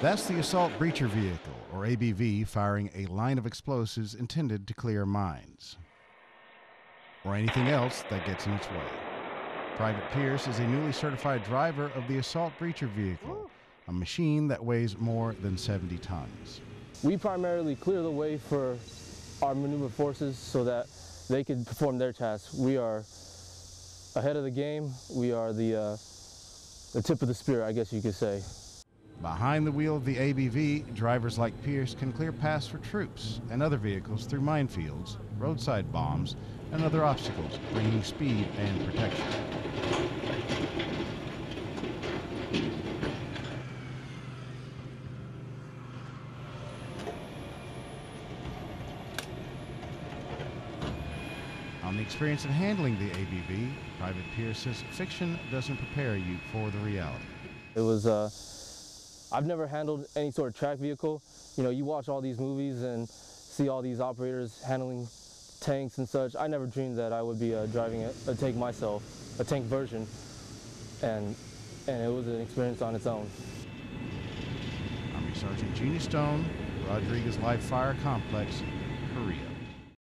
That's the Assault Breacher Vehicle, or ABV, firing a line of explosives intended to clear mines. Or anything else that gets in its way. Private Pierce is a newly certified driver of the Assault Breacher Vehicle, a machine that weighs more than 70 tons. We primarily clear the way for our maneuver forces so that they can perform their tasks. We are ahead of the game. We are the, uh, the tip of the spear, I guess you could say. Behind the wheel of the ABV, drivers like Pierce can clear paths for troops and other vehicles through minefields, roadside bombs, and other obstacles, bringing speed and protection. On the experience of handling the ABV, Private Pierce says fiction doesn't prepare you for the reality. It was, uh, I've never handled any sort of track vehicle. You know, you watch all these movies and see all these operators handling tanks and such. I never dreamed that I would be uh, driving a, a tank myself, a tank version, and and it was an experience on its own. Army Sergeant Junius Stone, Rodriguez Live Fire Complex,